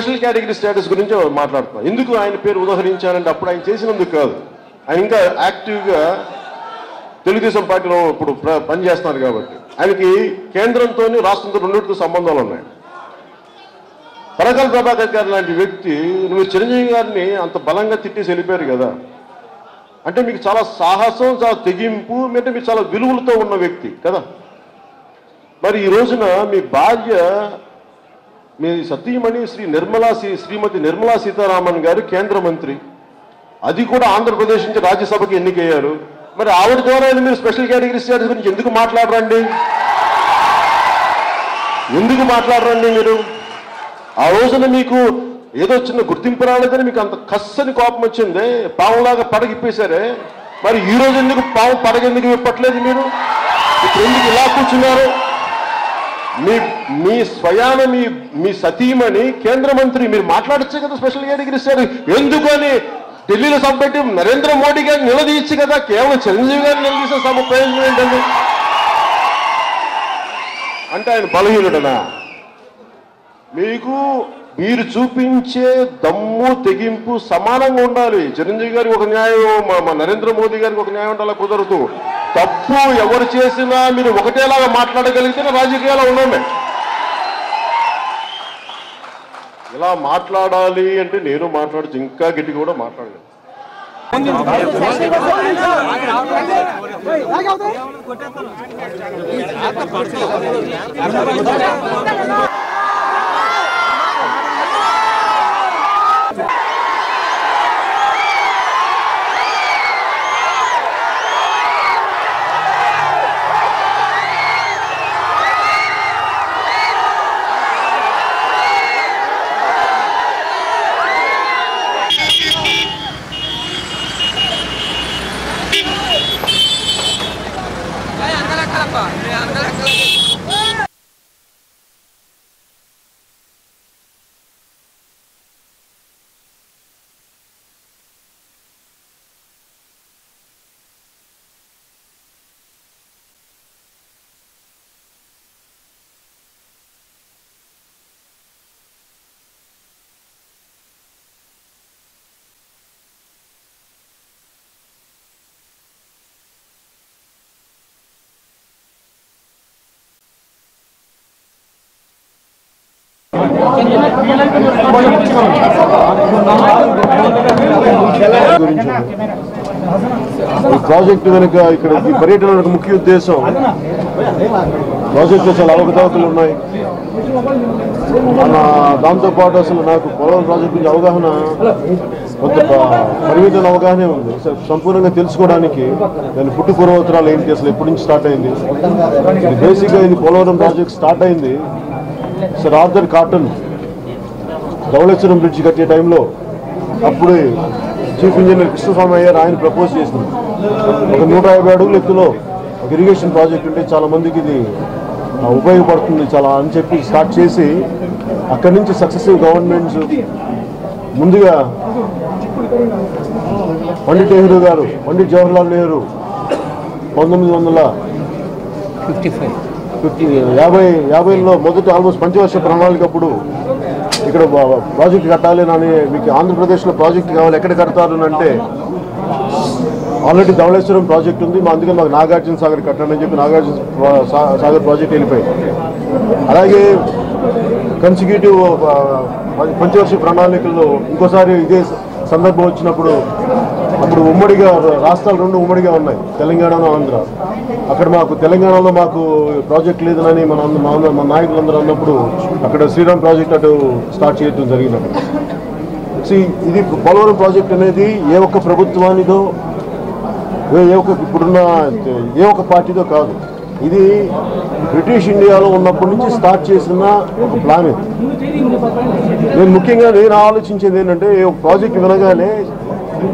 Special category status గురించి మాట్లాడుతున్నాం ఎందుకు ఆయన పేరు ఉదహరించానంటే అప్పుడు ఆయన చేసినందుకు కాదు. ఆయన ఇంకా యాక్టివ్గా తెలుగుదేశం పార్టీలో ఇప్పుడు పనిచేస్తున్నారు కాబట్టి. ఆయనకి కేంద్రంతో రాష్ట్రంతో రెండింటితో సంబంధాలు ఉన్నాయి. పరకల్ ప్రభాకర్ గారు లాంటి వ్యక్తి నువ్వు చిరంజీవి గారిని అంత బలంగా తిట్టేసి వెళ్ళిపోయారు కదా. అంటే మీకు చాలా సాహసం చాలా తెగింపు అంటే మీకు చాలా విలువలతో ఉన్న వ్యక్తి కదా. మరి ఈ రోజున మీ భార్య మీ సతీమణి శ్రీ నిర్మలా శ్రీ శ్రీమతి నిర్మలా సీతారామన్ గారు కేంద్ర మంత్రి. అది కూడా ఆంధ్రప్రదేశ్ నుంచి రాజ్యసభకి ఎన్నికయ్యారు. మరి ఆవిడ ద్వారా మీరు స్పెషల్ కేటగిరీ స్టేటస్ గురించి ఎందుకు మాట్లాడరండి? ఎందుకు మాట్లాడరండి మీరు? ఆ రోజున మీకు ఏదో చిన్న గుర్తింపు రాలేదని మీకు అంత కస్సని కోపం వచ్చింది? పావులాగా పడగిప్పేశారే? మరి ఈ రోజు ఎందుకు పావు పడగెందుకు విప్పట్లేదు మీరు? ఇప్పుడు ఎందుకు ఇలా కూర్చున్నారు? మీ మీ స్వయాన మీ మీ సతీమని కేంద్ర మంత్రి మీరు మాట్లాడచ్చు కదా స్పెషల్ కేటగిరీ సార్? ఎందుకని ఢిల్లీలో సభ పెట్టి నరేంద్ర మోడీ గారిని నిలదీయచ్చు కదా? కేవలం చిరంజీవి గారిని నిలదీసే సభ ప్రయోజనం ఏంటండి అంటే ఆయన బలహీనుడనా? మీకు మీరు చూపించే దమ్ము తెగింపు సమానంగా ఉండాలి. చిరంజీవి గారికి ఒక న్యాయం మా మా నరేంద్ర మోదీ గారికి ఒక న్యాయం ఉండాలి కుదరదు. తప్పు ఎవరు చేసినా మీరు ఒకటేలాగా మాట్లాడగలిగితేనే రాజకీయాలు మేము. ఇలా మాట్లాడాలి అంటే నేను మాట్లాడచ్చు ఇంకా గట్టిగా కూడా మాట్లాడలేదు. గురించి ఈ ప్రాజెక్టు వెనుక ఇక్కడ ఈ పర్యటన ముఖ్య ఉద్దేశం ప్రాజెక్టులో చాలా అవకతవకలు ఉన్నాయి. మన అసలు నాకు పోలవరం ప్రాజెక్టు గురించి అవగాహన కొంత పరిమితమైన అవగాహనే ఉంది. సంపూర్ణంగా తెలుసుకోవడానికి దాని పుట్టు పూర్వోత్తరాలు ఏంటి అసలు ఎప్పటి నుంచి స్టార్ట్ అయింది? బేసిక్గా ఇది పోలవరం ప్రాజెక్ట్ స్టార్ట్ అయింది. Sir Arthur Cotton Dowleswaram bridge కట్టే టైంలో అప్పుడు చీఫ్ ఇంజనీర్ కృష్ణస్వామి అయ్యారు. ఆయన ప్రపోజ్ చేసింది. ఒక నూట యాభై అడుగుల ఎత్తులో ఒక ఇరిగేషన్ ప్రాజెక్ట్ ఉంటే చాలా మందికి ఇది ఉపయోగపడుతుంది చాలా అని చెప్పి స్టార్ట్ చేసి అక్కడి నుంచి సక్సెసివ్ గవర్నమెంట్స్ ముందుగా పండిట్ నెహ్రూ గారు పండిట్ జవహర్లాల్ నెహ్రూ పంతొమ్మిది వందల ఫిఫ్టీ ఫైవ్. ఫిఫ్టీ యాభై యాభైలో మొదటి ఆల్మోస్ట్ పంచవర్ష ప్రణాళిక అప్పుడు ఇక్కడ ప్రాజెక్ట్ కట్టాలి అని మీకు ఆంధ్రప్రదేశ్లో ప్రాజెక్ట్ కావాలి ఎక్కడ కడతారు అని అంటే ఆల్రెడీ ధవళేశ్వరం ప్రాజెక్ట్ ఉంది మా అందుకే మాకు నాగార్జున సాగర్ కట్టండి అని చెప్పి నాగార్జున సా- సాగర్ ప్రాజెక్ట్ వెళ్ళిపోయింది అలాగే కన్సిక్యూటివ్ పంచవర్ష ప్రణాళికల్లో ఇంకోసారి ఇదే సందర్భం వచ్చినప్పుడు అప్పుడు ఉమ్మడిగా రాష్ట్రాలు రెండు ఉమ్మడిగా ఉన్నాయి తెలంగాణ ఆంధ్ర. అక్కడ మాకు తెలంగాణలో మాకు ప్రాజెక్ట్ లేదని మన మా నాయకులందరూ అన్నప్పుడు అక్కడ శ్రీరామ్ ప్రాజెక్ట్ అటు స్టార్ట్ చేయడం జరిగినప్పుడు ఇది పోలవరం ప్రాజెక్ట్ అనేది ఏ ఒక్క ప్రభుత్వానిదో ఏ ఒక్క ఇప్పుడున్న ఏ ఒక్క పార్టీదో కాదు. ఇది బ్రిటిష్ ఇండియాలో ఉన్నప్పటి నుంచి స్టార్ట్ చేసిన ఒక ప్లాన్ ఇది. నేను ముఖ్యంగా నేను ఆలోచించేది ఏంటంటే ఏ ప్రాజెక్ట్ వినగానే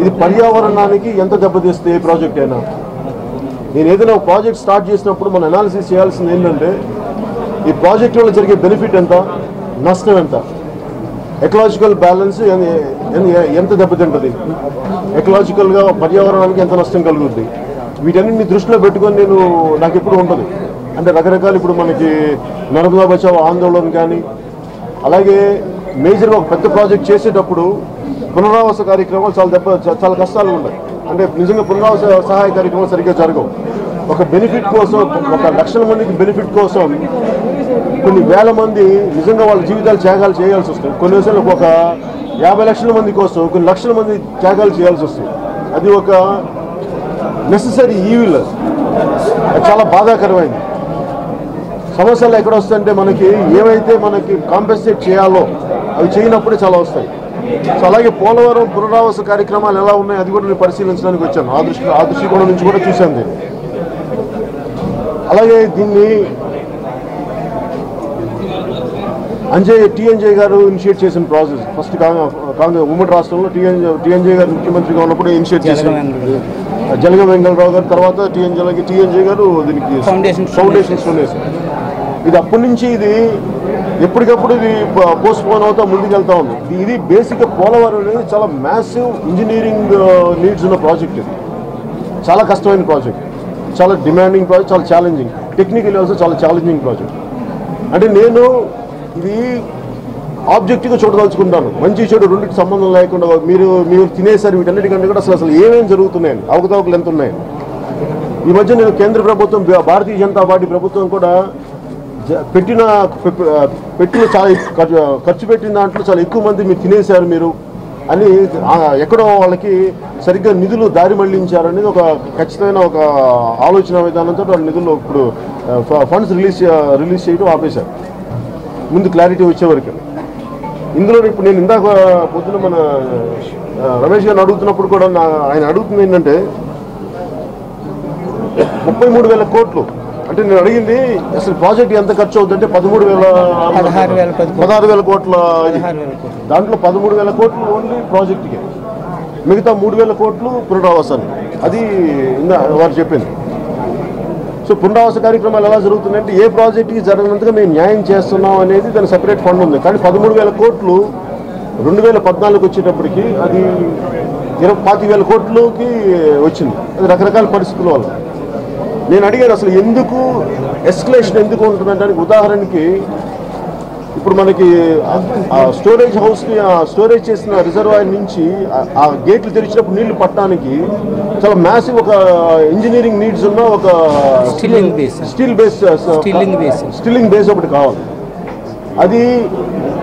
ఇది పర్యావరణానికి ఎంత దెబ్బతీస్తే ఏ ప్రాజెక్ట్ అయినా నేను ఏదైనా ఒక ప్రాజెక్ట్ స్టార్ట్ చేసినప్పుడు మనం అనాలిసిస్ చేయాల్సింది ఏంటంటే ఈ ప్రాజెక్ట్ వల్ల జరిగే బెనిఫిట్ ఎంత నష్టం ఎంత? ఎకలాజికల్ బ్యాలెన్స్ ఎంత దెబ్బతింటుంది? ఎకలాజికల్గా పర్యావరణానికి ఎంత నష్టం కలుగుద్ది? వీటన్నిటిని దృష్టిలో పెట్టుకొని నేను నాకు ఎప్పుడు ఉంటుంది. అంటే రకరకాల ఇప్పుడు మనకి నర్మదా బచావ్ ఆందోళన కానీ అలాగే మేజర్గా ఒక పెద్ద ప్రాజెక్ట్ చేసేటప్పుడు పునరావాస కార్యక్రమాలు చాలా దెబ్బ చాలా కష్టాలు ఉన్నాయి అంటే నిజంగా పునరావాస సహాయ కార్యక్రమం సరిగ్గా జరగవు. ఒక బెనిఫిట్ కోసం ఒక లక్షల మందికి బెనిఫిట్ కోసం కొన్ని వేల మంది నిజంగా వాళ్ళ జీవితాలు త్యాగాలు చేయాల్సి వస్తుంది. కొన్ని విషయాలు ఒక యాభై లక్షల మంది కోసం కొన్ని లక్షల మంది త్యాగాలు చేయాల్సి వస్తుంది. అది ఒక నెససరీ ఈవిల్ అది చాలా బాధాకరమైంది. సమస్యలు ఎక్కడ వస్తాయంటే మనకి ఏవైతే మనకి కాంపెన్సేట్ చేయాలో అవి చేయనప్పుడే చాలా వస్తాయి. సో అలాగే పోలవరం పునరావాస కార్యక్రమాలు ఎలా ఉన్నాయి అది కూడా నేను పరిశీలించడానికి వచ్చాను. ఆ దృష్టి ఆ దృష్టికోణం నుంచి కూడా చూశాను. దీన్ని అలాగే దీన్ని అంజయ్ టీఎన్జే గారు ఇనిషియేట్ చేసిన ప్రాసెస్. ఫస్ట్ కాంగ్రెస్ ఉమ్మడి రాష్ట్రంలో టీఎన్జే టీఎన్జే గారు ముఖ్యమంత్రిగా ఉన్నప్పుడు ఇనిషియేట్ చేశారు జలగ వెంగళరావు గారు. తర్వాత టీఎన్జే టీఎన్జే గారు దీనికి ఫౌండేషన్ ఫౌండేషన్. ఇది అప్పటి నుంచి ఇది ఎప్పటికప్పుడు ఇది పోస్ట్ పోన్ అవుతా ముందుకు వెళ్తా ఉంది. ఇది బేసిక్గా పోలవరం అనేది చాలా మ్యాసివ్ ఇంజనీరింగ్ నీడ్స్ ఉన్న ప్రాజెక్ట్ ఇది. చాలా కష్టమైన ప్రాజెక్ట్ చాలా డిమాండింగ్ ప్రాజెక్ట్ చాలా ఛాలెంజింగ్ టెక్నికల్ ఆల్సో చాలా ఛాలెంజింగ్ ప్రాజెక్ట్ అంటే నేను ఇది ఆబ్జెక్టివ్గా చూడదలుచుకుంటాను. మంచి చెడు రెండింటి సంబంధం లేకుండా మీరు మీరు తినేసారు వీటన్నిటికంటే కూడా అసలు అసలు ఏమేమి జరుగుతున్నాయని అవకతవకలు ఎంత ఉన్నాయని ఈ మధ్య నేను కేంద్ర ప్రభుత్వం భా- భారతీయ జనతా పార్టీ ప్రభుత్వం కూడా పెట్టిన పె- పెట్టిన చాలా ఖర్చు పెట్టిన దాంట్లో చాలా ఎక్కువ మంది మీరు తినేశారు మీరు అని ఎక్కడో వాళ్ళకి సరిగ్గా నిధులు దారి మళ్ళించారనేది ఒక ఖచ్చితమైన ఒక ఆలోచన విధానంతో వాళ్ళ నిధులు ఇప్పుడు ఫండ్స్ రిలీజ్ రిలీజ్ చేయడం ఆపేశారు. ముందు క్లారిటీ వచ్చేవరకు ఇందులో ఇప్పుడు నేను ఇందాక పొద్దున మన రమేష్ గారిని అడుగుతున్నప్పుడు కూడా ఆయన అడుగుతుంది ఏంటంటే ముప్పై మూడు వేల కోట్లు అంటే నేను అడిగింది అసలు ప్రాజెక్ట్ ఎంత ఖర్చు అవుతుందంటే పదమూడు వేల పదహారు వేల కోట్లు. పదహారు వేల. దాంట్లో పదమూడు వేల కోట్లు ఓన్లీ ప్రాజెక్ట్కి. మిగతా మూడు వేల కోట్లు పునరావాసానికి అది వారు చెప్పింది. సో పునరావాస కార్యక్రమాలు ఎలా జరుగుతున్నాయంటే ఏ ప్రాజెక్ట్కి జరగనంతగా మేము న్యాయం చేస్తున్నాం అనేది దాని సపరేట్ ఫండ్ ఉంది. కానీ పదమూడు వేల కోట్లు రెండు వేల పద్నాలుగు వచ్చేటప్పటికి అది ఇరవై పాతి వేల కోట్లకి వచ్చింది. అది రకరకాల పరిస్థితుల వల్ల. నేను అడిగాను అసలు ఎందుకు ఎస్కలేషన్ ఎందుకు ఉంటుందంటే దానికి ఉదాహరణకి ఇప్పుడు మనకి స్టోరేజ్ హౌస్ని ఆ స్టోరేజ్ చేసిన రిజర్వాయర్ నుంచి ఆ- గేట్లు తెరిచినప్పుడు నీళ్ళు పట్టడానికి చాలా మ్యాసివ్ ఒక ఇంజనీరింగ్ నీడ్స్ ఉన్న ఒక base. Steel base Stilling base. Stilling base ఒకటి కావాలి అది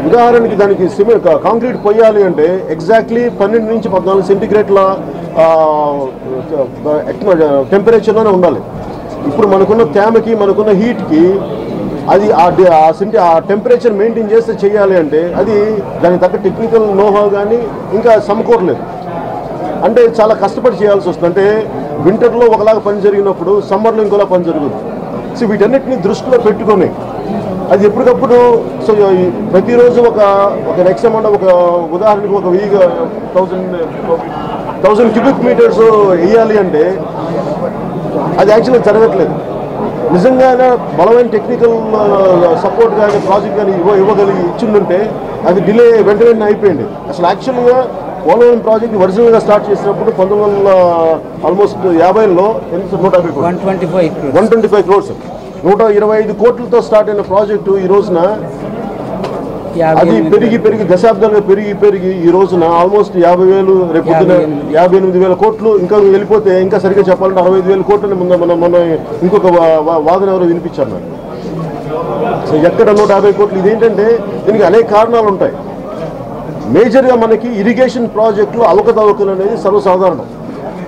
ఉదాహరణకి దానికి సిమెంట్ కాంక్రీట్ పొయ్యాలి అంటే ఎగ్జాక్ట్లీ పన్నెండు నుంచి పద్నాలుగు సెంటిగ్రేడ్ల టెంపరేచర్లోనే ఉండాలి ఇప్పుడు మనకున్న తేమకి మనకున్న హీట్కి అది ఆ సింటి ఆ ఆ టెంపరేచర్ మెయింటైన్ చేస్తే చేయాలి అంటే అది దానికి తగ్గ టెక్నికల్ నోహా కానీ ఇంకా సమకూరలేదు. అంటే చాలా కష్టపడి చేయాల్సి వస్తుంది. అంటే వింటర్లో ఒకలాగా పని జరిగినప్పుడు సమ్మర్లో ఇంకోలా పని జరుగుతుంది సో వీటన్నిటిని దృష్టిలో పెట్టుకొని అది ఎప్పటికప్పుడు సో ప్రతిరోజు ఒక ఒక నెక్స్ట్ అమౌంట్ ఒక ఉదాహరణకు ఒక వెయ్యి థౌజండ్ థౌజండ్ క్యూబిక్ మీటర్స్ వేయాలి అంటే అది యాక్చువల్గా జరగట్లేదు. నిజంగానే బలమైన టెక్నికల్ సపోర్ట్ కానీ ప్రాజెక్ట్ కానీ ఇవ్వ ఇవ్వగలిగి ఇచ్చిందంటే అది డిలే వెంట వెంటనే అయిపోయింది. అసలు యాక్చువల్గా పోలవరం ప్రాజెక్ట్ ఒరిజినల్గా స్టార్ట్ చేసినప్పుడు పంతొమ్మిది వందల ఆల్మోస్ట్ యాభైలో ఎంత? నూట యాభై one twenty five one twenty five crores నూట ఇరవై ఐదు కోట్లతో స్టార్ట్ అయిన ప్రాజెక్టు ఈ రోజున అది పెరిగి పెరిగి దశాబ్దాలుగా పెరిగి పెరిగి ఈ రోజున ఆల్మోస్ట్ యాభై వేలు రేపు యాభై ఎనిమిది. వేల కోట్లు ఇంకా వెళ్ళిపోతే ఇంకా సరిగ్గా చెప్పాలంటే అరవై ఐదు వేల కోట్లు మన మన మన ఇంకొక వాదన ఎవరో వినిపించారు నాకు సో ఎక్కడ నూట యాభై కోట్లు? ఇదేంటంటే దీనికి అనేక కారణాలు ఉంటాయి. మేజర్గా మనకి ఇరిగేషన్ ప్రాజెక్టులు అవకతవకలు అనేది సర్వసాధారణం.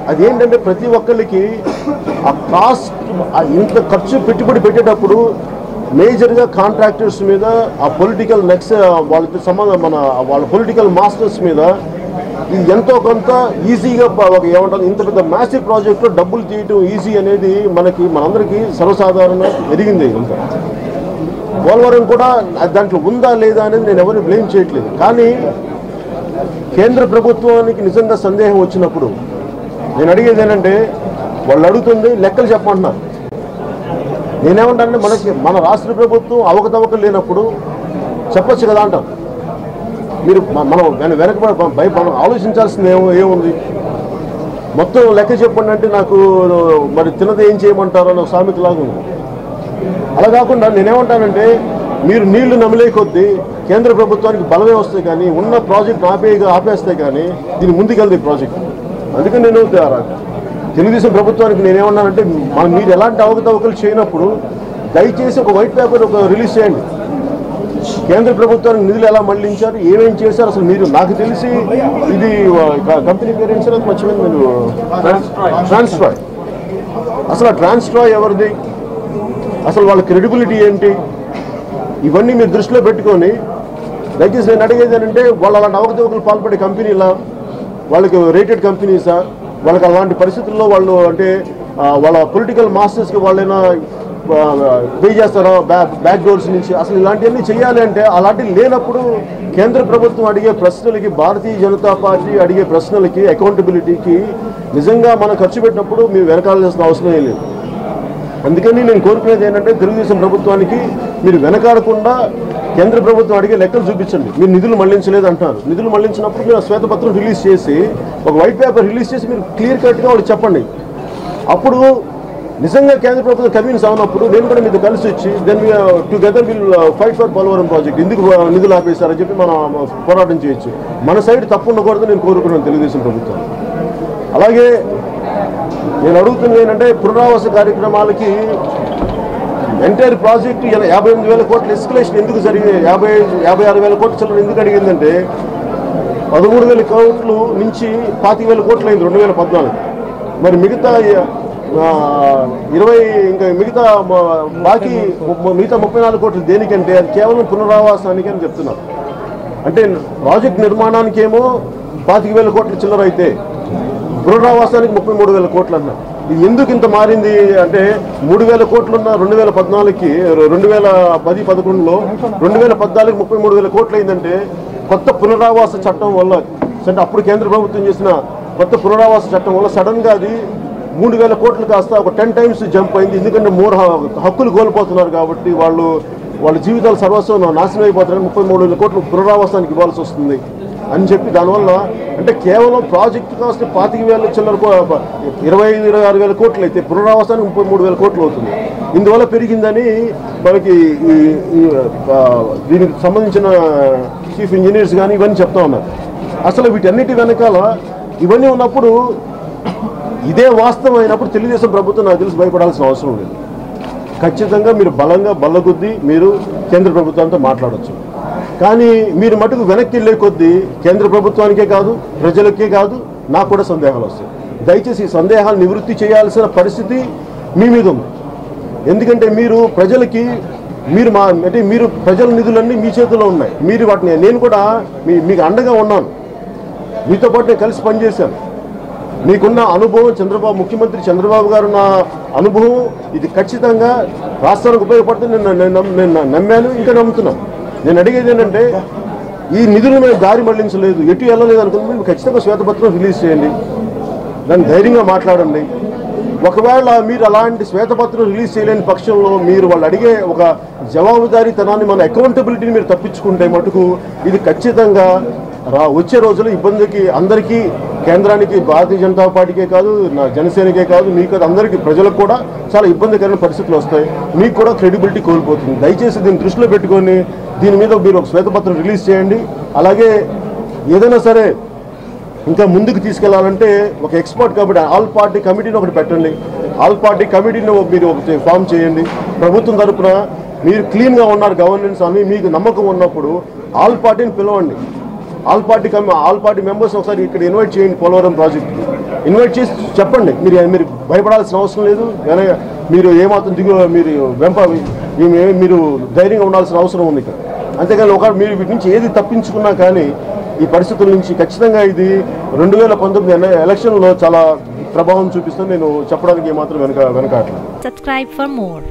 అది ఏంటంటే ప్రతి ఒక్కరికి ఆ కాస్ట్ ఇంత ఖర్చు పెట్టుబడి పెట్టేటప్పుడు మేజర్గా కాంట్రాక్టర్స్ మీద ఆ పొలిటికల్ నెక్స్ వాళ్ళకి సంబంధం మన వాళ్ళ పొలిటికల్ మాస్టర్స్ మీద ఇది ఎంతో కొంత ఈజీగా ఒక ఏమంటారు ఇంత పెద్ద మ్యాసివ్ ప్రాజెక్టులో డబ్బులు తీయటం ఈజీ అనేది మనకి మనందరికీ సర్వసాధారణ ఎదిగింది ఇంత పోలవరం కూడా దాంట్లో ఉందా లేదా అనేది నేను ఎవరిని బ్లేమ్ చేయట్లేదు. కానీ కేంద్ర ప్రభుత్వానికి నిజంగా సందేహం వచ్చినప్పుడు నేను అడిగేది ఏంటంటే వాళ్ళు అడుగుతుంది లెక్కలు చెప్పమంటున్నారు. నేనేమంటానంటే మనకి మన రాష్ట్ర ప్రభుత్వం అవకతవకలు లేనప్పుడు చెప్పొచ్చు కదా అంటారు. మీరు మనం వెన వెనక భయ మనం ఆలోచించాల్సింది ఏమో ఏముంది? మొత్తం లెక్క చెప్పండి అంటే నాకు మరి తినది ఏం చేయమంటారో అని ఒక ఉంది. అలా కాకుండా నేనేమంటానంటే మీరు నీళ్ళు నమిలే కొద్దీ కేంద్ర ప్రభుత్వానికి బలమే వస్తాయి కానీ ఉన్న ప్రాజెక్ట్ ఆపే ఆపేస్తే కానీ దీని ముందుకెళ్తే ఈ ప్రాజెక్ట్ అందుకని నేను త- తెలుగుదేశం ప్రభుత్వానికి నేనేమన్నానంటే మన- మీరు ఎలాంటి అవకతవకలు చేయనప్పుడు దయచేసి ఒక వైట్ పేపర్ ఒక రిలీజ్ చేయండి. కేంద్ర ప్రభుత్వానికి నిధులు ఎలా మళ్ళించారు ఏమేం చేశారు అసలు మీరు నాకు తెలిసి ఇది కంపెనీ పేరు ఇన్సూరెన్స్ సార్ మర్చిపోయింది మీరు ట్రాన్స్ఫర్. అసలు ట్రాన్స్ఫర్ ఎవరిది? అసలు వాళ్ళ క్రెడిబిలిటీ ఏంటి? ఇవన్నీ మీరు దృష్టిలో పెట్టుకొని దయచేసి నేను అడిగేది ఏంటంటే వాళ్ళు అలాంటి అవకతవకలు పాల్పడే కంపెనీలా వాళ్ళకి రేటెడ్ కంపెనీసా? వాళ్ళకి అలాంటి పరిస్థితుల్లో వాళ్ళు అంటే వాళ్ళ పొలిటికల్ మాస్టర్స్కి వాళ్ళైనా పే చేస్తారో? బ్యాక్ బ్యాక్ డోర్స్ నుంచి. అసలు ఇలాంటివన్నీ చేయాలి అంటే అలాంటివి లేనప్పుడు కేంద్ర ప్రభుత్వం అడిగే ప్రశ్నలకి భారతీయ జనతా పార్టీ అడిగే ప్రశ్నలకి అకౌంటబిలిటీకి నిజంగా మనం ఖర్చు పెట్టినప్పుడు మేము వెనకాడాల్సిన అవసరం ఏం లేదు. అందుకని నేను కోరుకునేది ఏంటంటే తెలుగుదేశం ప్రభుత్వానికి మీరు వెనకాడకుండా కేంద్ర ప్రభుత్వం అడిగే లెక్కలు చూపించండి. మీరు నిధులు మళ్ళించలేదు అంటున్నారు. నిధులు మళ్ళించినప్పుడు మీరు శ్వేతపత్రం రిలీజ్ చేసి ఒక వైట్ పేపర్ రిలీజ్ చేసి మీరు క్లియర్ కట్గా వాళ్ళు చెప్పండి. అప్పుడు నిజంగా కేంద్ర ప్రభుత్వం కన్వీన్స్ అవునప్పుడు నేను కూడా మీతో కలిసి వచ్చి then together will fight for Polavaram project ఎందుకు uh, నిధులు ఆపేశారని చెప్పి మనం uh, పోరాటం చేయొచ్చు. మన సైడ్ తప్పు ఉండకూడదు నేను కోరుకున్నాను తెలుగుదేశం ప్రభుత్వం. అలాగే నేను అడుగుతుంది ఏంటంటే పునరావాస కార్యక్రమాలకి ఎంటైర్ ప్రాజెక్ట్ యాభై ఎనిమిది వేల కోట్ల ఎస్కలేషన్ ఎందుకు జరిగింది యాభై యాభై ఆరు వేల కోట్ల చిల్లర ఎందుకు అడిగిందంటే పదమూడు వేల కోట్లు నుంచి పాతిక వేల కోట్లు అయింది రెండు వేల పద్నాలుగు. మరి మిగతా ఇరవై ఇంకా మిగతా బాకీ ము- మిగతా ముప్పై నాలుగు కోట్లు దేనికంటే అది కేవలం పునరావాసానికి అని చెప్తున్నారు అంటే ప్రాజెక్ట్ నిర్మాణానికేమో పాతిక వేల కోట్ల చిల్లర అయితే పునరావాసానికి ముప్పై మూడు వేల కోట్లు అన్నారు ఎందుకు ఇంత మారింది అంటే మూడు వేల కోట్లు ఉన్న రెండు వేల పద్నాలుగుకి రెండు వేల పది పదకొండులో రెండు వేల పద్నాలుగు ముప్పై మూడు వేల కోట్లు అయిందంటే కొత్త పునరావాస చట్టం వల్ల అంటే అప్పుడు కేంద్ర ప్రభుత్వం చేసిన కొత్త పునరావాస చట్టం వల్ల సడన్గా అది మూడు వేల కోట్లు కాస్త ఒక టెన్ టైమ్స్ జంప్ అయింది. ఎందుకంటే మూడు హక్కులు కోల్పోతున్నారు కాబట్టి వాళ్ళు వాళ్ళ జీవితాలు సర్వస్వం నాశనం అయిపోతున్నారు ముప్పై మూడు వేల కోట్లు పునరావాసానికి ఇవ్వాల్సి వస్తుంది. అని చెప్పి దానివల్ల అంటే కేవలం ప్రాజెక్ట్ కాస్ట్ పాతిక వేల చిల్లర ఇరవై ఐదు ఇరవై ఆరు వేల కోట్లు అయితే పునరావాసానికి ముప్పై మూడు వేల కోట్లు అవుతుంది. ఇందువల్ల పెరిగిందని మనకి ఈ దీనికి సంబంధించిన చీఫ్ ఇంజనీర్స్ కానీ ఇవన్నీ చెప్తా ఉన్నారు. అసలు వీటన్నిటి వెనకాల ఇవన్నీ ఉన్నప్పుడు ఇదే వాస్తవం అయినప్పుడు తెలుగుదేశం ప్రభుత్వం నాకు తెలిసి భయపడాల్సిన అవసరం లేదు. ఖచ్చితంగా మీరు బలంగా బల్లగుద్ది మీరు కేంద్ర ప్రభుత్వంతో మాట్లాడొచ్చు. కానీ మీరు మటుకు వెనక్కి వెళ్ళే కొద్దీ కేంద్ర ప్రభుత్వానికే కాదు ప్రజలకే కాదు నాకు కూడా సందేహాలు వస్తాయి. దయచేసి ఈ సందేహాలు నివృత్తి చేయాల్సిన పరిస్థితి మీ మీద ఉంది. ఎందుకంటే మీరు ప్రజలకి మీరు మా అంటే మీరు ప్రజల నిధులన్నీ మీ చేతిలో ఉన్నాయి. మీరు వాటిని నేను కూడా మీ మీకు అండగా ఉన్నాను. మీతో పాటు నేను కలిసి పనిచేశాను. మీకున్న అనుభవం చంద్రబాబు ముఖ్యమంత్రి చంద్రబాబు గారు నా అనుభవం ఇది ఖచ్చితంగా రాష్ట్రానికి ఉపయోగపడుతుంది నేను నేను నమ్మాను ఇంకా నమ్ముతున్నాను. నేను అడిగేది ఏంటంటే ఈ నిధులు మేము దారి మళ్ళించలేదు. ఎటు వెళ్ళలేదు అనుకుంటే మీరు ఖచ్చితంగా శ్వేతపత్రం రిలీజ్ చేయండి. దాన్ని ధైర్యంగా మాట్లాడండి. ఒకవేళ మీరు అలాంటి శ్వేతపత్రం రిలీజ్ చేయలేని పక్షంలో మీరు వాళ్ళు అడిగే ఒక జవాబుదారీతనాన్ని మన అకౌంటబిలిటీని మీరు తప్పించుకుంటే మటుకు ఇది ఖచ్చితంగా రా వచ్చే రోజుల్లో ఇబ్బందికి అందరికీ కేంద్రానికి భారతీయ జనతా పార్టీకే కాదు నా జనసేనకే కాదు మీకు అందరికీ ప్రజలకు కూడా చాలా ఇబ్బందికరమైన పరిస్థితులు వస్తాయి. మీకు కూడా క్రెడిబిలిటీ కోల్పోతుంది. దయచేసి దీన్ని దృష్టిలో పెట్టుకొని దీని మీద మీరు ఒక శ్వేతపత్రం రిలీజ్ చేయండి. అలాగే ఏదైనా సరే ఇంకా ముందుకు తీసుకెళ్ళాలంటే ఒక ఎక్స్పర్ట్ కాబట్టి ఆల్ పార్టీ కమిటీని ఒకటి పెట్టండి. ఆల్ పార్టీ కమిటీని మీరు ఒకటి ఫామ్ చేయండి. ప్రభుత్వం తరఫున మీరు క్లీన్గా ఉన్నారు గవర్నెన్స్ అని మీకు నమ్మకం ఉన్నప్పుడు ఆల్ పార్టీని పిలవండి. ఆల్ పార్టీ కమి ఆల్ పార్టీ మెంబర్స్ ఒకసారి ఇక్కడ ఇన్వైట్ చేయండి పోలవరం ప్రాజెక్ట్ ఇన్వైట్ చేసి చెప్పండి. మీరు మీరు భయపడాల్సిన అవసరం లేదు. మీరు ఏమాత్రం దిగు మీరు వెంప మీరు ధైర్యంగా ఉండాల్సిన అవసరం ఉంది ఇక్కడ. అంతేగాని ఒక మీరు వీటి నుంచి ఏది తప్పించుకున్నా కానీ ఈ పరిస్థితుల నుంచి ఖచ్చితంగా ఇది రెండు వేల పంతొమ్మిది ఎలక్షన్లో చాలా ప్రభావం చూపిస్తుంది నేను చెప్పడానికి మాత్రం వెనక వెనకాట్లేదు సబ్స్క్రైబ్ ఫర్ మోర్